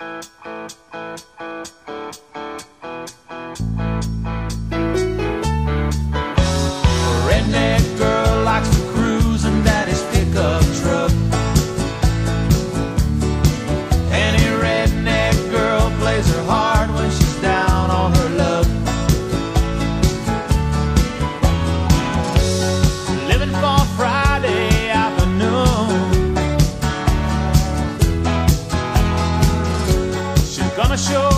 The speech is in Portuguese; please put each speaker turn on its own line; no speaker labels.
Redneck show.